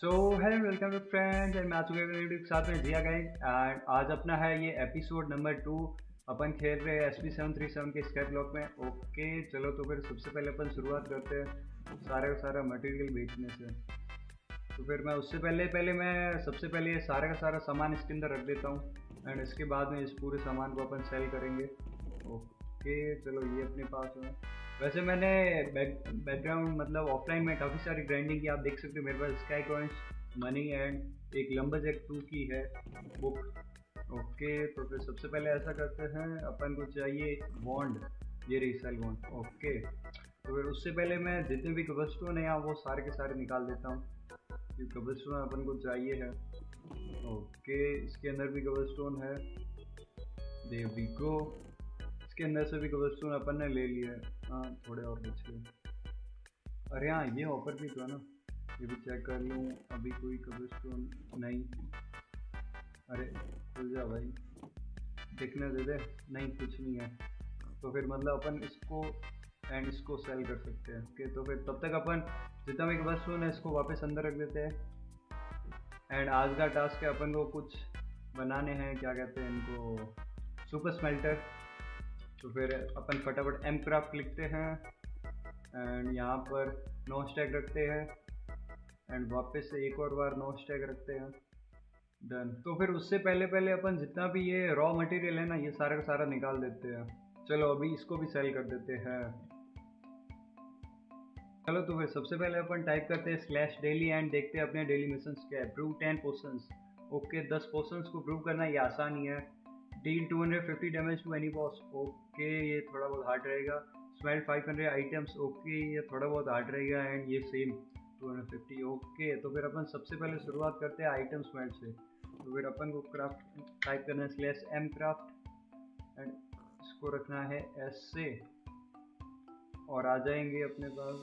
So hello welcome to friends and मैं आ चुके के साथ में जिया गए एंड आज अपना है ये एपिसोड नंबर टू अपन खेल रहे हैं S P seven three seven के स्केट ब्लॉक में. ओके चलो तो फिर सबसे पहले अपन शुरुआत करते हैं सारे का सारा मटेरियल बेचने से. तो फिर मैं उससे पहले पहले मैं सबसे पहले ये सारे का सारा सामान इसके अंदर रख देता हूँ. एंड इसके बाद में इस पूरे सामान को अपन सेल करेंगे. ओके चलो ये अपने पास है. वैसे मैंने बैक बैकग्राउंड मतलब ऑफलाइन में काफ़ी सारी ग्राइंडिंग की, आप देख सकते हो, मेरे पास स्काई कॉइंस मनी एंड एक लंबर जेक टू की है बुक ओके तो फिर सबसे पहले ऐसा करते हैं, अपन को चाहिए बॉन्ड ये रही सेल बॉन्ड ओके तो फिर उससे पहले मैं जितने भी कबर स्टोन है यहाँ वो सारे के सारे निकाल देता हूँ. क्योंकि कबर स्टोन अपन को चाहिए है. ओके इसके अंदर भी कबर स्टोन है. दे वी गो इसके अंदर से भी कबर स्टोन अपन ने ले लिया है. हाँ थोड़े और बच अरे हाँ ये ऑफ़र भी तो है ना। ये भी चेक कर लूँ, अभी कोई कबर स्टोन नहीं। अरे, खुल जा भाई। देखने दे दे, नहीं, कुछ नहीं है। तो फिर मतलब अपन इसको एंड इसको सेल कर सकते हैं ओके तो फिर तब तक अपन जितना भी कबर स्टोन है, इसको वापस अंदर रख देते हैं। एंड आज का टास्क है अपन को कुछ बनाने हैं, क्या कहते हैं इनको सुपर स्मेल्टर तो फिर अपन फटाफट एम क्राफ्ट लिखते हैं एंड यहाँ पर नो स्टैक रखते हैं एंड वापस से एक और बार नो स्टैक रखते हैं। डन तो फिर उससे पहले पहले अपन जितना भी ये रॉ मटेरियल है ना, ये सारा का सारा निकाल देते हैं। चलो अभी इसको भी सेल कर देते हैं। चलो तो फिर सबसे पहले अपन टाइप करते हैं स्लैश डेली एंड देखते हैं अपने डेली मिशन क्या है। प्रूव टेन पोर्सन ओके दस पोर्सन को प्रूव करना ये आसान ही है। Deal 250 damage to any boss okay ये थोड़ा बहुत हार्ड रहेगा। स्मेल 500 आइटम्स ओके ये थोड़ा बहुत हार्ड रहेगा एंड ये सेम 250 ओके तो फिर अपन सबसे पहले शुरुआत करते हैं आइटम स्मेल से। तो फिर अपन को क्राफ्ट टाइप करना है स्लैश एम क्राफ्ट एंड इसको रखना है एस से और आ जाएँगे अपने पास।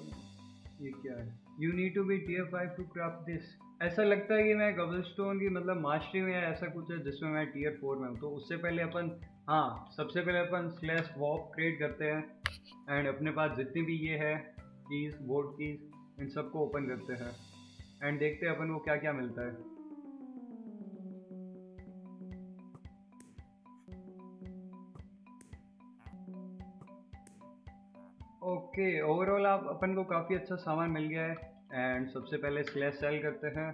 ये क्या है? You need to be tier five to craft this ऐसा लगता है कि मैं गबल स्टोन की मतलब मास्टरी में ऐसा कुछ है जिसमें मैं टीयर फोर में हूँ। तो उससे पहले अपन हाँ सबसे पहले अपन स्लैश वॉक क्रिएट करते हैं एंड अपने पास जितनी भी ये है कीज बोर्ड कीज इन सबको ओपन करते हैं। एंड देखते हैं अपन को क्या क्या मिलता है। ओके ओवरऑल आप अपन को काफ़ी अच्छा सामान मिल गया है एंड सबसे पहले स्लैश सेल करते हैं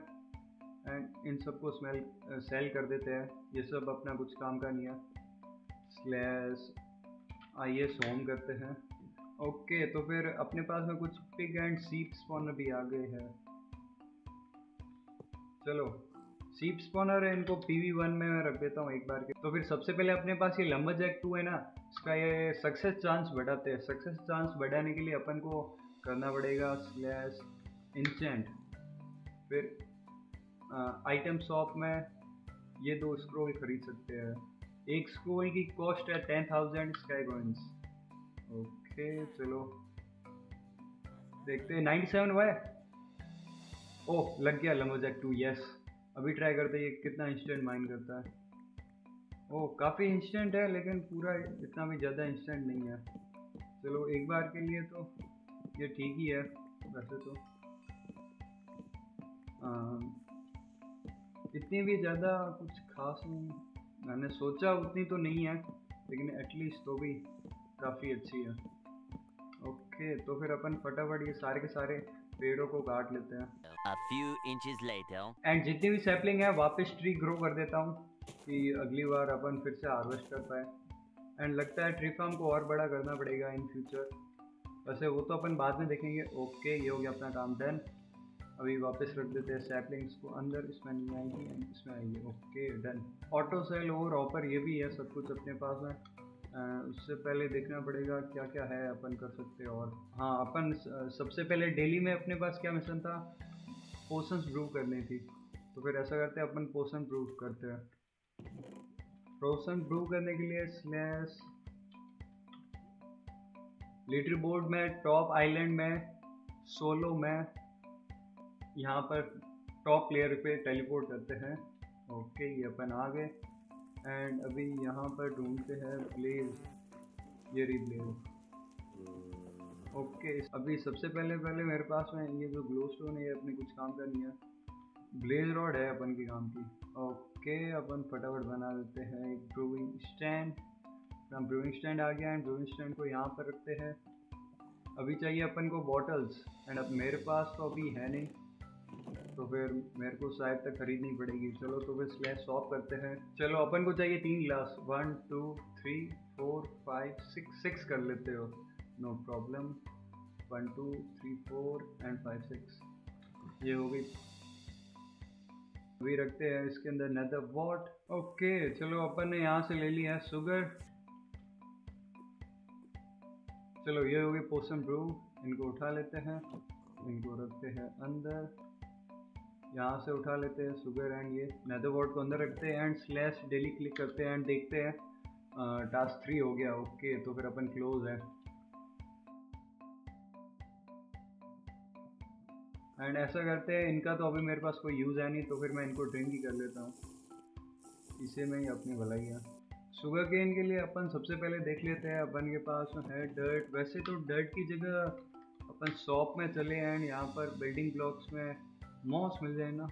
एंड इन सबको स्मेल सेल कर देते हैं। ये सब अपना कुछ काम का नहीं है। स्लैश आइए सोम करते हैं। ओके तो फिर अपने पास में कुछ पिग एंड सीप स्पॉनर भी आ गए हैं। चलो सीप स्पॉनर है, इनको पी वी वन में मैं रख देता हूँ एक बार के। तो फिर सबसे पहले अपने पास ये लंबा जैक टू है ना, इसका ये सक्सेस चांस बढ़ाते हैं। सक्सेस चांस बढ़ाने के लिए अपन को करना पड़ेगा स्लैश इंचेंट फिर आइटम शॉप में ये दो स्क्रोल खरीद सकते हैं। एक स्क्रोल की कॉस्ट है टेन थाउज़ेंड स्काई ओके चलो। देखते हैं नाइन्टी सेवन ओह लग गया लमोजैक टू यस अभी ट्राई करते ये कितना इंस्टेंट माइंड करता है। ओह काफ़ी इंस्टेंट है, लेकिन पूरा इतना भी ज़्यादा इंस्टेंट नहीं है। चलो, एक बार के लिए तो ये ठीक ही है, वैसे तो। इतनी भी ज़्यादा कुछ खास नहीं। मैंने सोचा उतनी तो नहीं है, लेकिन एटलीस्ट तो भी काफ़ी अच्छी है। ओके तो फिर अपन फटाफट ये सारे के सारे पेड़ों को काट लेते हैं। A few inches later. And जितनी भी सैपलिंग है वापस ट्री ग्रो कर देता हूँ कि अगली बार अपन फिर से हार्वेस्ट कर पाए। एंड लगता है ट्री फार्म को और बड़ा करना पड़ेगा इन फ्यूचर वैसे वो तो अपन बाद में देखेंगे। ओके ये हो गया अपना काम डन अभी वापस रख देते हैं सैपलिंग्स को अंदर। इसमें नहीं आएगी एंड इसमें आएगी। ओके डन ऑटो सेल और ऑपर ये भी है सब कुछ अपने पास है। उससे पहले देखना पड़ेगा क्या क्या है अपन कर सकते और हाँ अपन सबसे पहले डेली में अपने पास क्या मिशन था? पोषण प्रूव करनी थी। तो फिर ऐसा करते हैं, अपन पोषण प्रूव करते हैं। पोषण प्रूव करने के लिए स्लैश लिटर बोर्ड में टॉप आइलैंड में सोलो में यहाँ पर टॉप लेयर पे टेलीपोर्ट करते हैं। ओके ये अपन आ गए। एंड अभी यहाँ पर ढूंढते हैं ब्लेज ये री ब्लेज ओके अभी सबसे पहले पहले मेरे पास में ये जो ग्लो स्टोन है ये अपने कुछ काम का नहीं है। ब्लेज रॉड है अपन के काम की। ओके अपन फटाफट बना देते हैं एक ब्रूइंग स्टैंड हम ब्रूइंग स्टैंड आ गया एंड ब्रूइंग स्टैंड को यहाँ पर रखते हैं। अभी चाहिए अपन को बॉटल्स एंड अब मेरे पास तो अभी है नहीं। तो फिर मेरे को शायद तक खरीदनी पड़ेगी। चलो तो फिर स्लैश सॉप करते हैं। चलो, अपन को चाहिए तीन glass one two three four five six six कर लेते हो। No problem one two three four and five six ये हो गई। अभी रखते हैं इसके अंदर नदर वॉट ओके चलो, अपन ने यहाँ से ले लिया है शुगर चलो, ये हो गई पोसन ब्रू इनको उठा लेते हैं। इनको रखते हैं अंदर। यहाँ से उठा लेते हैं शुगर एंड ये नेदरबोर्ड को अंदर रखते हैं एंड स्लैश डेली क्लिक करते हैं एंड देखते हैं। टास्क थ्री हो गया ओके तो फिर अपन क्लोज है। एंड ऐसा करते हैं, इनका तो अभी मेरे पास कोई यूज़ है नहीं तो फिर मैं इनको ड्रिंक ही कर लेता हूँ। इसे में ही अपनी भलाई है। शुगर केन के लिए अपन सबसे पहले देख लेते हैं, अपन के पास है डर्ट वैसे तो डर्ट की जगह अपन शॉप में चले एंड यहाँ पर बिल्डिंग ब्लॉक्स में मॉस मिल जाए ना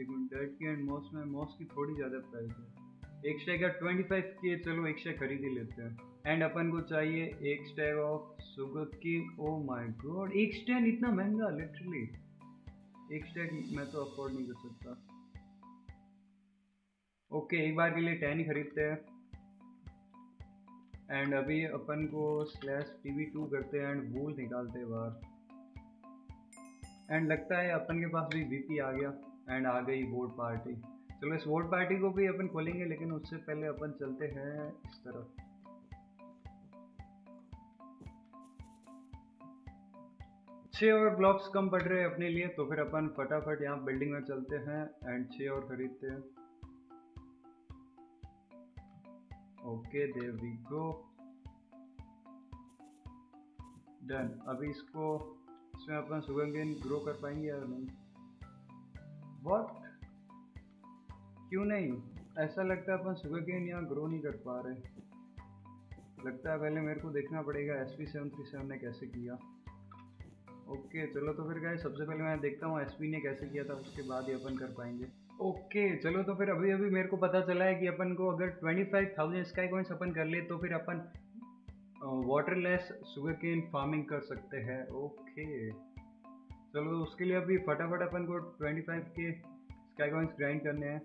एक मिनट डर्ट की एंड मॉस में मॉस की थोड़ी ज़्यादा प्राइस है। एक स्टैक का ट्वेंटी फाइव की चलो एक स्टैक खरीद ही लेते हैं। एंड अपन को चाहिए एक स्टैक ऑफ़ शुगर की ओ माय गॉड एक स्टैक इतना महँगा लिटरली एक स्टैक मैं तो अफोर्ड नहीं कर सकता। ओके okay, एक बार के लिए टेन ही खरीदते हैं। एंड अभी अपन को स्लैश टी वी टू करते हैं एंड वूल निकालते हैं बाहर। एंड लगता है अपन के पास भी वीपी आ गया एंड आ गई वोट पार्टी चलो इस वोट पार्टी को भी अपन खोलेंगे, लेकिन उससे पहले अपन चलते हैं इस तरफ़. छः और ब्लॉक्स कम पड़ रहे हैं अपने लिए तो फिर अपन फटाफट यहाँ बिल्डिंग में चलते हैं एंड छः और खरीदते हैं. Okay then we go done अभी इसको इसमें अपन सुगर गेन ग्रो कर पाएँगे या नहीं? वॉट क्यों नहीं? ऐसा लगता है अपन सुगर गेन यहाँ ग्रो नहीं कर पा रहे। लगता है पहले मेरे को देखना पड़ेगा S P seven three seven ने कैसे किया। ओके चलो तो फिर गए सबसे पहले मैं देखता हूँ एस ने कैसे किया था, उसके बाद ही अपन कर पाएँगे। ओके चलो तो फिर अभी अभी मेरे को पता चला है कि अपन को अगर twenty five thousand sky coins अपन कर ले तो फिर अपन वाटरलेस शुगर केन फ़ार्मिंग कर सकते हैं। ओके चलो उसके लिए अभी फटाफट अपन को 25 के स्काई कॉइंस ग्राइंड करने हैं।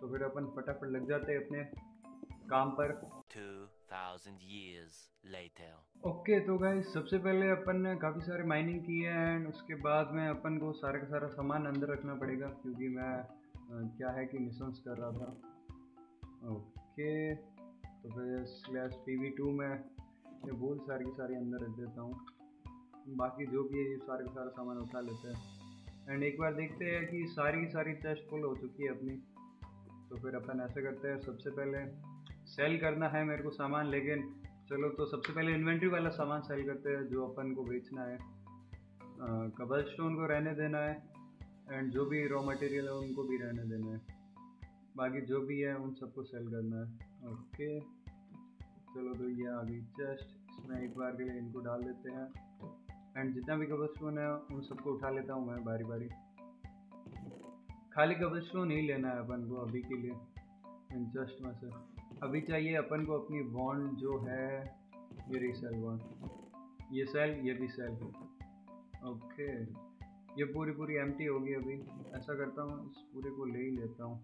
तो फिर अपन फटाफट लग जाते हैं अपने काम पर। 2000 years later ओके तो गाइस सबसे पहले अपन ने काफ़ी सारे माइनिंग की है एंड उसके बाद में अपन को सारा का सारा सामान अंदर रखना पड़ेगा क्योंकि मैं क्या है कि मिशंस कर रहा था। ओके तो फिर स्लैश पी वी टू में ये बोल सारी की सारी अंदर रख देता हूँ। बाकी जो भी है, ये सारे का सारा सामान उठा लेते हैं। एंड एक बार देखते हैं कि सारी की सारी चेस्ट फुल हो चुकी है अपनी। तो फिर अपन ऐसे करते हैं, सबसे पहले सेल करना है मेरे को सामान, लेकिन चलो तो सबसे पहले इन्वेंट्री वाला सामान सेल करते हैं, जो अपन को बेचना है। कबल स्टोन को रहने देना है एंड जो भी रॉ मटेरियल है, उनको भी रहने देना है। बाकी जो भी है, उन सबको सेल करना है। ओके चलो तो ये आ गई चेस्ट इसमें एक बार के लिए इनको डाल देते हैं। एंड जितना भी कबर स्टोन है, उन सबको उठा लेता हूँ मैं बारी बारी। खाली कबर स्टोन ही लेना है अपन को अभी के लिए। इन चेस्ट में से। अभी चाहिए अपन को अपनी बॉन्ड जो है, ये रही सेल बॉन्ड ये सेल ये भी सेल ओके ये पूरी पूरी एम होगी अभी। ऐसा करता हूँ, इस पूरे को ले ही लेता हूँ।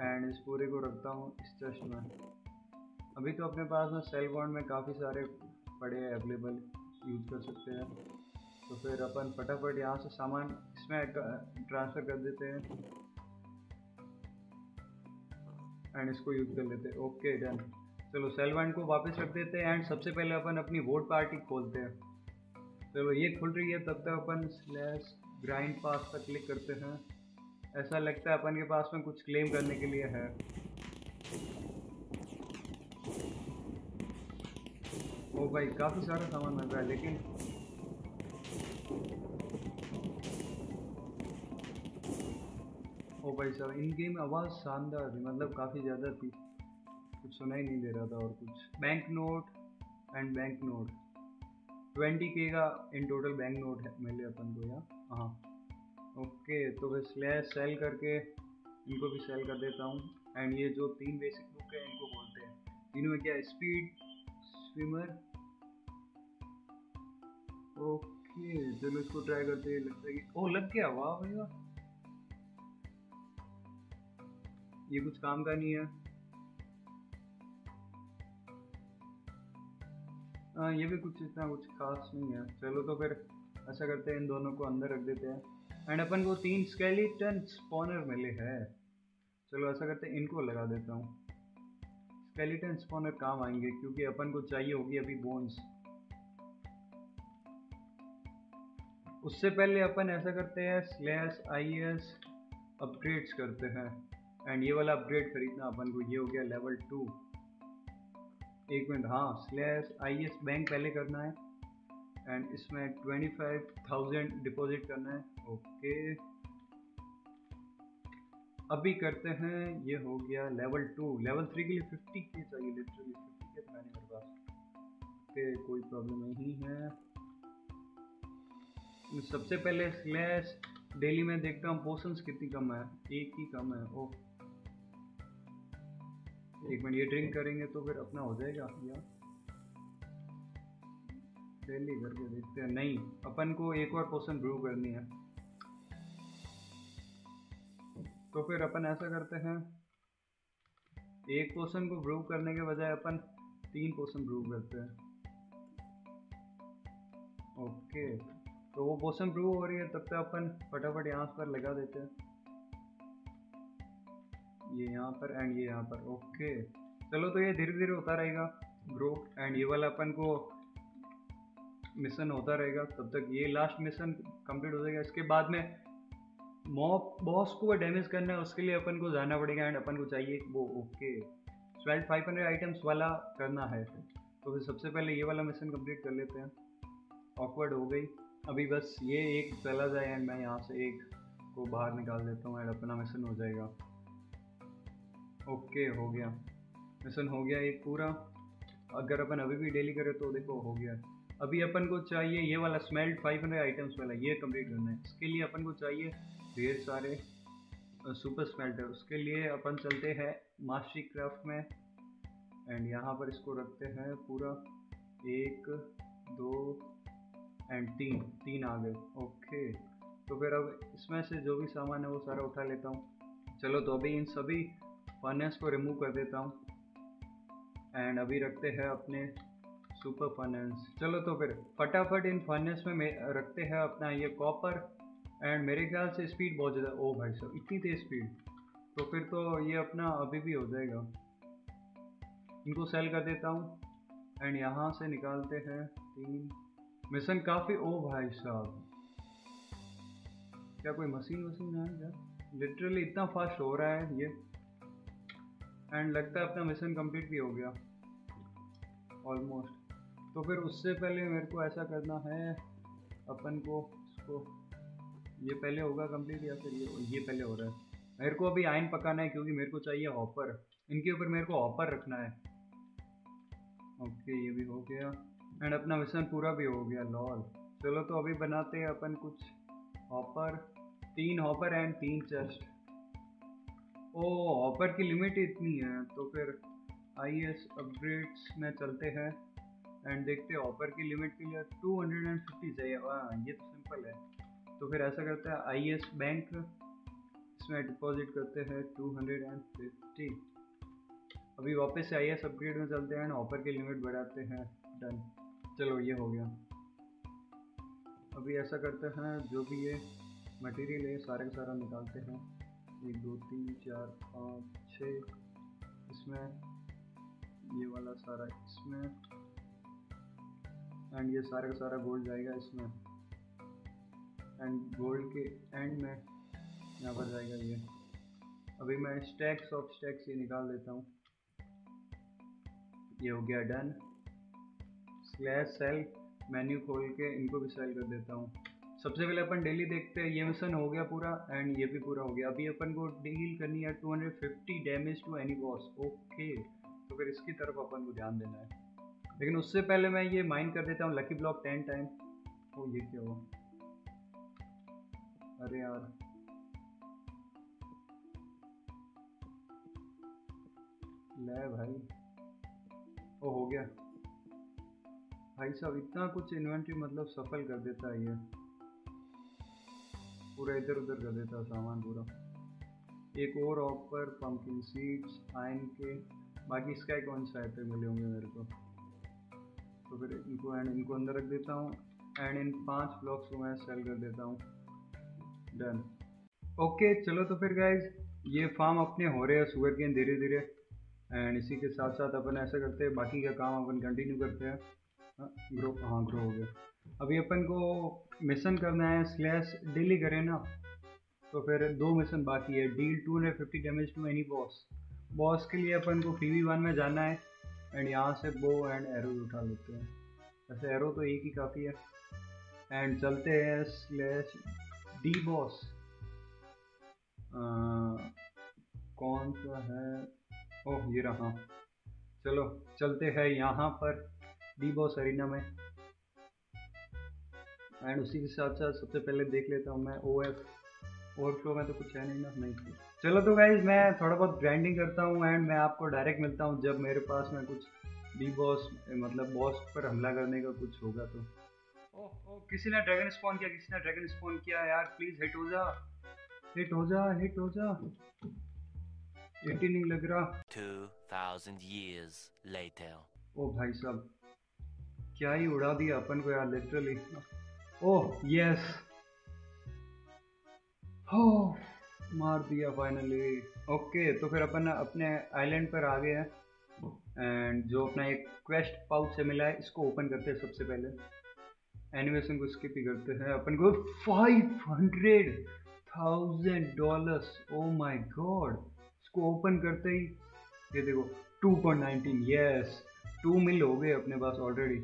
एंड इस पूरे को रखता हूँ, इस चेस्ट में। अभी तो अपने पास में सेल बॉन्ड में काफ़ी सारे पड़े हैं अवेलेबल यूज़ कर सकते हैं। तो फिर अपन फटाफट यहाँ से सामान इसमें ट्रांसफ़र कर देते हैं। एंड इसको यूज़ कर लेते हैं। ओके डन चलो सेल बॉन्ड को वापस रख देते हैं। एंड सबसे पहले अपन अपनी वोट पार्टी खोलते हैं। चलो ये खुल रही है, तब तक अपन स्लैश ग्राइंड पास पर क्लिक करते हैं। ऐसा लगता है अपन के पास में कुछ क्लेम करने के लिए है। ओ भाई, काफ़ी सारा सामान मिल रहा है, लेकिन ओ भाई साहब इन गेम आवाज़ शानदार थी मतलब काफ़ी ज़्यादा थी। कुछ सुना ही नहीं दे रहा था और कुछ। Bank note and bank note twenty के का इन टोटल बैंक नोट है, मिले अपन को यहाँ। हाँ। ओके तो फिर स्लैश सेल करके इनको भी सेल कर देता हूँ। एंड ये जो तीन बेसिक बुक है, इनको बोलते हैं। तीनों में क्या स्पीड स्विमर ओके, चलो इसको ट्राई करते हैं, लगता है कि ओ लग गया, वाह भैया ये कुछ काम का नहीं है। हाँ ये भी कुछ इतना कुछ खास नहीं है। चलो तो फिर ऐसा करते हैं, इन दोनों को अंदर रख देते हैं। एंड अपन को तीन स्केलेटन स्पॉनर मिले हैं। चलो ऐसा करते हैं, इनको लगा देता हूँ। स्केलेटन स्पॉनर काम आएँगे, क्योंकि अपन को चाहिए होगी अभी बोन्स उससे पहले अपन ऐसा करते हैं स्लैश आई एस अपग्रेड्स करते हैं। एंड ये वाला अपग्रेड खरीदना अपन को, ये हो गया लेवल टू एक मिनट हाँ स्लैश आई एस बैंक पहले करना है। एंड इसमें ट्वेंटी फाइव थाउज़ेंड डिपॉजिट करना है। ओके अभी करते हैं, ये हो गया लेवल टू लेवल थ्री के लिए फिफ्टी के चाहिए लिटरली फिफ्टी के मेरे पास ओके कोई प्रॉब्लम नहीं है। सबसे पहले स्लैश डेली में देखता हूँ पोर्सन्स कितनी कम है। एक ही कम है ओ एक मिनट, ये ड्रिंक करेंगे तो फिर अपना हो जाएगा, या। डेली करके देखते हैं। नहीं, अपन को एक और पोर्सन ब्रू करनी है। तो फिर अपन ऐसा करते हैं। एक पोर्सन को ब्रू करने के बजाय अपन तीन पोर्सन ब्रू करते हैं। ओके तो वो पोर्सन ब्रू हो रही है, तब तक अपन फटाफट यहाँ पर लगा देते हैं। ये यहाँ पर एंड ये यहाँ पर ओके चलो तो ये धीरे धीरे होता रहेगा। ब्रो एंड ये वाला अपन को मिशन होता रहेगा, तब तक ये लास्ट मिशन कंप्लीट हो जाएगा। इसके बाद में मॉप बॉस को डैमेज करना है, उसके लिए अपन को जाना पड़ेगा एंड अपन को चाहिए वो okay twelve five hundred items वाला करना है। तो फिर सबसे पहले ये वाला मिशन कंप्लीट कर लेते हैं। ऑकवर्ड हो गई। अभी बस ये एक चला जाए एंड मैं यहाँ से एक को बाहर निकाल देता हूँ एंड अपना मिशन हो जाएगा। ओके हो गया। मिशन हो गया एक पूरा। अगर अपन अभी भी डेली करें तो देखो, हो गया। अभी अपन को चाहिए ये वाला स्मेल्ड 500 आइटम्स वाला, ये कंप्लीट करना है। इसके लिए अपन को चाहिए ढेर सारे सुपर स्मेल्टर उसके लिए अपन चलते हैं मास्टरी क्राफ्ट में। एंड यहाँ पर इसको रखते हैं पूरा। एक, दो एंड तीन तीन आ गए। ओके तो फिर अब इसमें से जो भी सामान है वो सारा उठा लेता हूँ। चलो तो अभी इन सभी फर्नेस को रिमूव कर देता हूँ। एंड अभी रखते हैं अपने सुपर फर्नेस चलो तो फिर फटाफट इन फर्नेस में रखते हैं अपना ये कॉपर एंड मेरे ख्याल से स्पीड बहुत ज़्यादा ओ भाई साहब, इतनी तेज स्पीड तो फिर तो ये अपना अभी भी हो जाएगा। इनको सेल कर देता हूँ। एंड यहाँ से निकालते हैं तीन। मिशन काफ़ी ओ भाई साहब। क्या कोई मशीन वशीन है क्या लिटरली इतना फास्ट हो रहा है ये। एंड लगता है अपना मिशन कंप्लीट भी हो गया। ऑलमोस्ट तो फिर उससे पहले मेरे को ऐसा करना है, अपन को इसको, ये पहले होगा कंप्लीट या फिर ये ये पहले हो रहा है? मेरे को अभी आयन पकाना है क्योंकि मेरे को चाहिए हॉपर इनके ऊपर मेरे को हॉपर रखना है। ओके ये भी हो गया। एंड अपना मिशन पूरा भी हो गया लॉल चलो तो अभी बनाते हैं अपन कुछ हॉपर तीन हॉपर एंड तीन चेस्ट ओ ऑफ़र की लिमिट इतनी है तो फिर आई एस अपग्रेड्स में चलते हैं. एंड देखते हैं ऑफ़र की लिमिट के लिए टू हंड्रेड एंड फिफ्टी चाहिए. हाँ ये तो सिंपल है. तो फिर ऐसा करते हैं आई एस बैंक इसमें डिपॉजिट करते हैं टू हंड्रेड एंड फिफ्टी अभी वापस से आई एस अपग्रेड में चलते हैं एंड ऑफ़र की लिमिट बढ़ाते हैं. डन चलो ये हो गया। अभी ऐसा करते हैं, जो भी ये मटेरियल है, सारे का सारा निकालते हैं। एक, दो, तीन, चार, पाँच छः इसमें ये वाला सारा, इसमें एंड ये सारे का सारा गोल्ड जाएगा इसमें। एंड गोल्ड के एंड में यहाँ पर जाएगा ये। अभी मैं स्टैक्स ऑफ़ स्टैक्स ये निकाल देता हूँ। ये हो गया डन स्लैश सेल मेन्यू खोल के इनको भी सेल कर देता हूँ। सबसे पहले अपन डेली देखते हैं, ये मिशन हो गया पूरा एंड ये भी पूरा हो गया। अभी अपन को डील करनी है 250 damage to any boss okay तो फिर इसकी तरफ़ अपन को ध्यान देना है। लेकिन उससे पहले मैं ये माइंड कर देता हूँ लकी ब्लॉक टेन टाइम ओ, ये क्या हुआ? अरे यार। ले भाई। ओ, हो गया। भाई साहब, इतना कुछ इन्वेंट्री मतलब सफल कर देता है ये। पूरा इधर उधर कर देता है सामान पूरा। एक और ऑफ़र पंपकिन सीड्स आयन के। बाकी इसका कौन सा पे मिले होंगे मेरे को? तो फिर इनको एंड इनको अंदर रख देता हूँ। एंड इन पाँच ब्लॉक्स को मैं सेल कर देता हूँ। डन ओके चलो तो फिर गाइज़ ये फार्म अपने हो रहे हैं शुगर के धीरे धीरे एंड इसी के साथ साथ अपन ऐसा करते हैं, बाकी का काम अपन कंटिन्यू करते हैं। ग्रो हाँ ग्रो हो गया। अभी अपन को मिशन करना है स्लैश डेली करें ना तो फिर दो मिशन बाकी है। Deal two hundred fifty damage to any boss boss के लिए अपन को पी वन में जाना है एंड यहाँ से बो एंड एरो उठा लेते हैं। वैसे एरो तो एक ही काफ़ी है। एंड चलते हैं स्लैश डी बॉस कौन सा है? ओह, ये रहा। चलो, चलते हैं यहाँ पर। डी बॉस अरीना में। एंड उसी के साथ साथ सबसे पहले देख लेता हूँ मैं ओ एफ़ ओवरफ्लो में तो कुछ है नहीं ना नहीं चलो तो गाइज़ मैं थोड़ा बहुत ग्राइंडिंग करता हूँ एंड मैं आपको डायरेक्ट मिलता हूँ जब मेरे पास में कुछ डी बॉस मतलब बॉस पर हमला करने का कुछ होगा तो। ओह ओह किसी ने ड्रैगन स्पॉन किया किसी ने ड्रैगन स्पॉन किया यार प्लीज़ हिट हो जा हिट हो जा हिट हो जा एटी नहीं लग रहा। 2000 years later ओ भाई साहब। क्या ही उड़ा दिया अपन को यार लिटरली ओह यस हो मार दिया फाइनली ओके तो फिर अपन अपने आइलैंड पर आ गए हैं. एंड जो अपना एक क्वेस्ट पाउच से मिला है, इसको ओपन करते हैं सबसे पहले. एनिमेशन को स्किप ही करते हैं. अपन को five hundred thousand dollars oh my god इसको ओपन करते ही, ये देखो 2.19 यस टू मिल हो गए अपने पास ऑलरेडी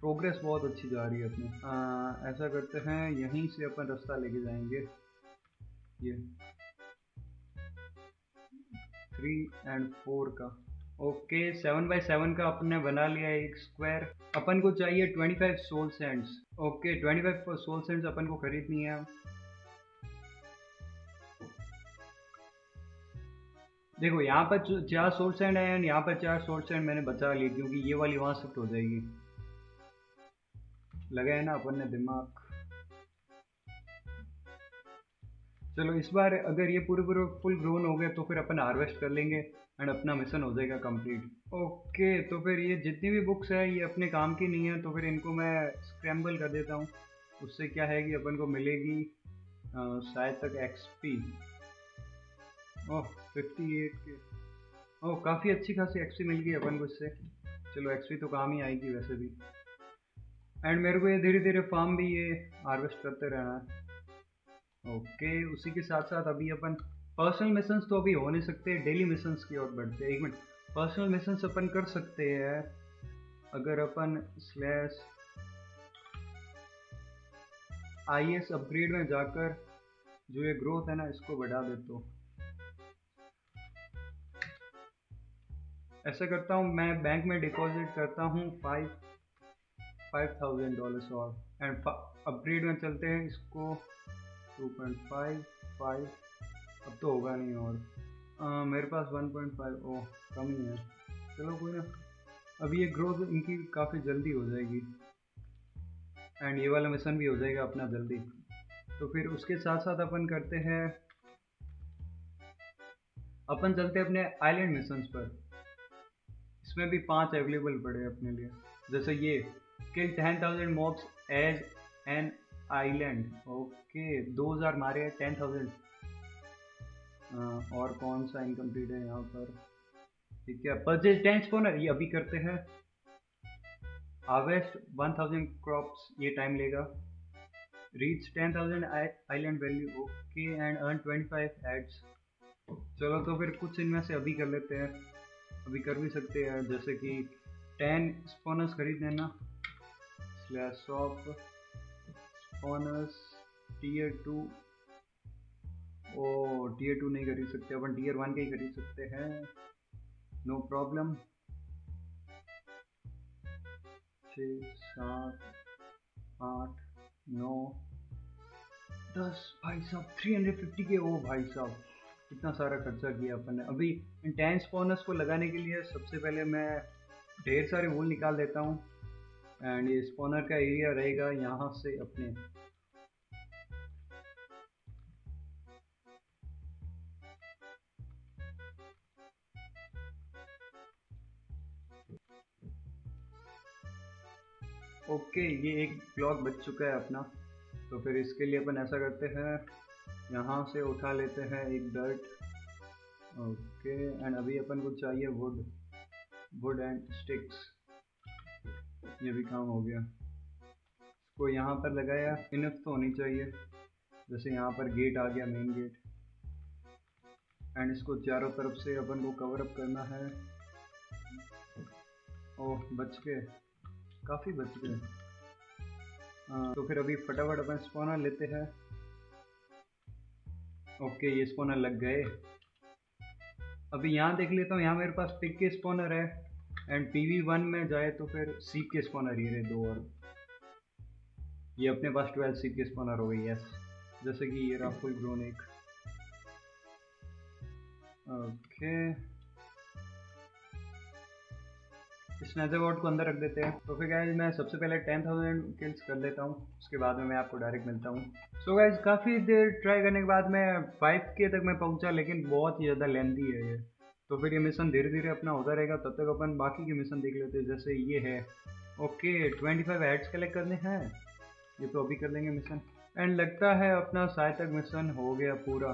प्रोग्रेस बहुत अच्छी जा रही है अपनी। ऐसा करते हैं, यहीं से अपन रास्ता लेके जाएँगे। ये। थ्री एंड फोर का। ओके सेवन बाई सेवन का अपने बना लिया एक स्क्वायर अपन को चाहिए twenty five soul cents okay twenty five soul cents अपन को खरीदनी है। देखो, यहाँ पर चार सोर्स एंड है, यहाँ पर चार सोर्स एंड मैंने बचा ली क्योंकि ये वाली वहाँ शिफ्ट हो जाएगी। लगा है ना अपन ने दिमाग। चलो, इस बार अगर ये पूरे पूरे फुल ग्रोन हो गए तो फिर अपन हार्वेस्ट कर लेंगे एंड अपना मिशन हो जाएगा कंप्लीट ओके तो फिर ये जितनी भी बुक्स है, ये अपने काम की नहीं है तो फिर इनको मैं स्क्रैम्बल कर देता हूँ। उससे क्या है कि अपन को मिलेगी शायद तक एक्सपी ओह फिफ्टी एट के। ओह, काफ़ी अच्छी खासी एक्सपी मिल गई अपन को इससे। चलो एक्सपी तो काम ही आएगी वैसे भी। एंड मेरे को ये धीरे धीरे फार्म भी ये हार्वेस्ट करते रहना है। ओके उसी के साथ साथ अभी अपन पर्सनल मिशंस तो अभी हो नहीं सकते डेली मिशंस की ओर बढ़ते एक मिनट पर्सनल मिशंस अपन कर सकते हैं, अगर अपन स्लैश आई एस अपग्रेड में जाकर जो ये ग्रोथ है ना, इसको बढ़ा दे तो ऐसा करता हूँ, मैं बैंक में डिपॉजिट करता हूँ फाइव फाइव थाउज़ेंड डॉलर्स और एंड अपग्रेड में चलते हैं इसको टू पॉइंट फाइव फाइव अब तो होगा नहीं और आ, मेरे पास वन पॉइंट फाइव ओह कम ही है। चलो कोई ना। अब ये ग्रोथ इनकी काफ़ी जल्दी हो जाएगी। एंड ये वाला मिशन भी हो जाएगा अपना जल्दी। तो फिर उसके साथ साथ अपन करते हैं अपन चलते हैं अपने आइलैंड मिशंस पर। इसमें भी पाँच अवेलेबल पड़े अपने लिए। जैसे ये kill ten thousand mobs as an island okay दो हज़ार मारे हैं टेन थाउज़ेंड और कौन सा इनकम्प्लीट है यहाँ पर? ठीक है परचेज टेन स्पोनर ये अभी करते हैं। हार्वेस्ट वन थाउज़ेंड क्रॉप्स ये टाइम लेगा। Reach ten thousand island value okay and earn twenty five ads चलो तो फिर कुछ इनमें से अभी कर लेते हैं। अभी कर भी सकते हैं, जैसे कि टेन स्पॉनर्स खरीद लेना slash shop spawners tier two oh tier two नहीं खरीद सकते, अपन टीयर वन के ही खरीद सकते हैं। नो प्रॉब्लम छ, सात, आठ, नौ, दस, भाई साहब थ्री हंड्रेड फिफ्टी के, ओ भाई साहब, कितना सारा खर्चा किया अपन ने। अभी इंटेंस स्पॉनर्स को लगाने के लिए सबसे पहले मैं ढेर सारे वूल निकाल देता हूँ। एंड ये स्पॉनर का एरिया रहेगा यहाँ से अपने। ओके okay, ये एक ब्लॉक बच चुका है अपना। तो फिर इसके लिए अपन ऐसा करते हैं यहाँ से उठा लेते हैं एक डर्ट ओके एंड अभी अपन को चाहिए वुड वुड एंड स्टिक्स ये भी काम हो गया। इसको यहाँ पर लगाया इनफ तो होनी चाहिए। जैसे यहाँ पर गेट आ गया मेन गेट एंड इसको चारों तरफ़ से अपन को कवर अप करना है। ओह बच के काफ़ी बच गए। हाँ, तो फिर अभी फटाफट अपन स्पॉनर लेते हैं। ओके ये स्पॉनर लग गए। अभी यहाँ देख लेता हूँ यहाँ मेरे पास पिक के स्पॉनर है। एंड पी वी वन में जाए तो फिर सीप के स्पॉनर ये रहे दो और ये अपने पास ट्वेल्व सीप के स्पॉनर हो गई यस जैसे कि ये रहा फुल ग्रोन एक। ओके इस नेजरवॉर्ड को अंदर रख देते हैं। तो फिर गाइज़ मैं सबसे पहले टेन थाउज़ेंड किल्स कर लेता हूँ। उसके बाद में मैं आपको डायरेक्ट मिलता हूँ। सो गाइज़ काफ़ी देर ट्राई करने के बाद मैं फाइव के तक मैं पहुँचा, लेकिन बहुत ही ज़्यादा लेंदी है ये। तो फिर ये मिशन धीरे धीरे अपना होता रहेगा, तब तक अपन बाकी के मिशन देख लेते हैं, जैसे ये है। Okay twenty five heads collect करने हैं? ये तो अभी कर लेंगे मिशन एंड लगता है अपना शायद तक मिशन हो गया पूरा।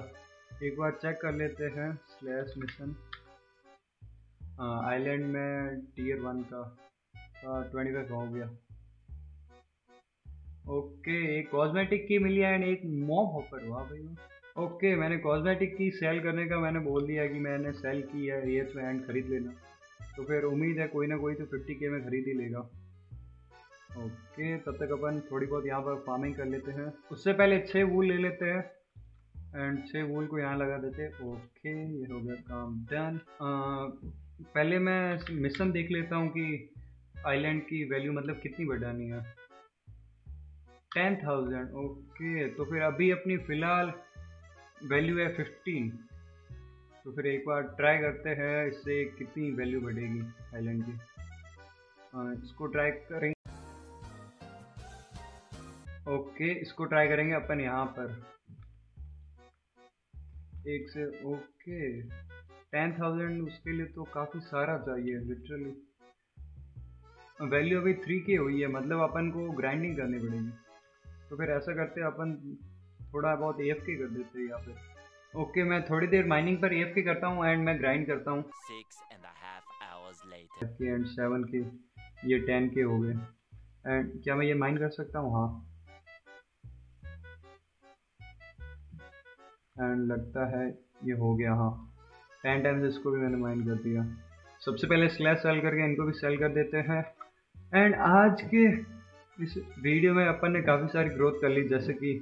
एक बार चेक कर लेते हैं स्लैश मिशन आइलैंड में टीयर वन का ट्वेंटी फाइव हो गया। ओके एक कॉस्मेटिक की मिली है एंड एक मॉब ऑफ़र हुआ भाई। ओके okay, मैंने कॉस्मेटिक की सेल करने का मैंने बोल दिया कि मैंने सेल की है ए में एंड खरीद लेना। तो फिर उम्मीद है कोई ना कोई तो फिफ्टी के में खरीद ही लेगा। ओके okay, तब तक अपन थोड़ी बहुत यहाँ पर फ़ार्मिंग कर लेते हैं। उससे पहले छः वूल ले लेते हैं। एंड छः वूल को यहाँ लगा देते हैं। ओके ये हो गया काम डन पहले मैं मिशन देख लेता हूँ कि आइलैंड की वैल्यू मतलब कितनी बढ़ानी है। टेन थाउज़ेंड ओके तो फिर अभी अपनी फ़िलहाल वैल्यू है फिफ्टीन तो फिर एक बार ट्राई करते हैं, इससे कितनी वैल्यू बढ़ेगी आइलैंड की? इसको ट्राई करेंगे। ओके इसको ट्राई करेंगे अपन यहाँ पर। एक से ओके टेन थाउज़ेंड उसके लिए तो काफ़ी सारा चाहिए लिटरली वैल्यू अभी थ्री के हुई है मतलब अपन को ग्राइंडिंग करनी पड़ेगी। तो फिर ऐसा करते हैं, अपन थोड़ा बहुत ए के कर देते हैं या फिर ओके मैं थोड़ी देर माइनिंग पर ए के करता हूँ एंड मैं ग्राइंड करता हूँ। के एंड सेवन के ये टेन के हो गए। एंड क्या मैं ये माइन कर सकता हूँ? हाँ। एंड लगता है ये हो गया हाँ। टेन टाइम्स इसको भी मैंने माइंड कर दिया। सबसे पहले स्लैश सेल करके इनको भी सेल कर देते हैं। एंड आज के इस वीडियो में अपन ने काफ़ी सारी ग्रोथ कर ली जैसे कि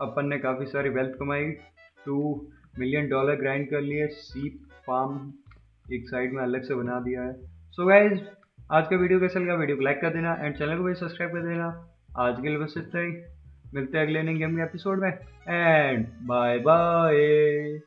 अपन ने काफ़ी सारी वेल्थ कमाई टू मिलियन डॉलर ग्राइंड कर लिए सीप फार्म एक साइड में अलग से बना दिया है। सो so गाइज़ आज का वीडियो कैसा लगा? वीडियो को लाइक कर देना एंड चैनल को भी सब्सक्राइब कर देना। आज के लिए बस इतना ही। मिलते हैं अगले गेम के एपिसोड में एंड बाय बाय